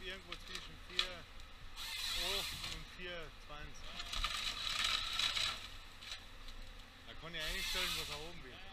habe irgendwo zwischen 4,8 und 4,20. Da kann ich einstellen, was er oben will.